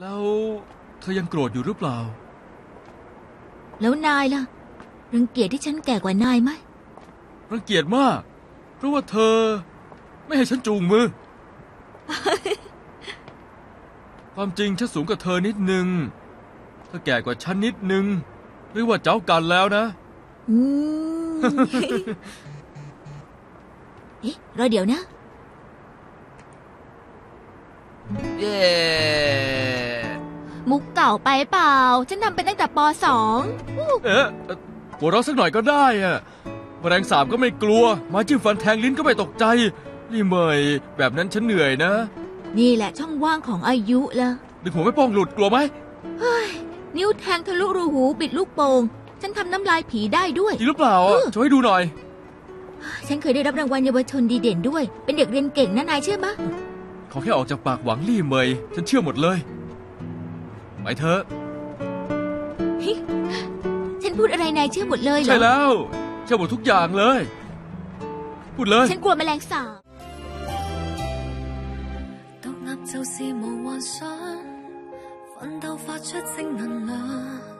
แล้วเธอยังโกรธอยู่หรือเปล่า แล้วนายล่ะ รังเกียจที่ฉันแก่กว่านายไหม รังเกียจมาก เพราะว่าเธอ ไม่ให้ฉันจูงมือ ความจริงฉันสูงกว่าเธอนิดนึง เธอแก่กว่าฉันนิดนึง หรือว่าเจ้ากันแล้วนะ อืม เอ๊ะรอเดี๋ยวนะ เย้ มุกเก่าไปเปล่า ฉันทำไปตั้งแต่ปสองเอ๊ะเอ่อหัวเราะสักหน่อยก็ได้อะแมลงสาบก็ไม่กลัวไมาจิ้มฟันแทงลิ้นก็ไม่ตกใจ นี่เมยแบบนั้นฉันเหนื่อยนะ นี่แหละช่องว่างของอายุละดึงหัวไม่ป้องหลุดกลัวไหมนิ้วแทงทะลุรูหูบิดลูกโป่งฉันทำน้ำลายผีได้ด้วย จริงหรือเปล่าอะโชว์ให้ดูหน่อย ฉันเคยได้รับรางวัลเยาวชนดีเด่นด้วย เป็นเด็กเรียนเก่งนะนายเชื่อมะ ขอแค่ออกจากปากหวังลี่เมยฉันเชื่อหมดเลย ไปเถอะ ฉันพูดอะไรนายเชื่อหมดเลยเหรอ ใช่แล้ว เชื่อหมดทุกอย่างเลย พูดเลย ฉันกลัวแมลงสาบ 独立就是无幻想，奋斗发出正能量。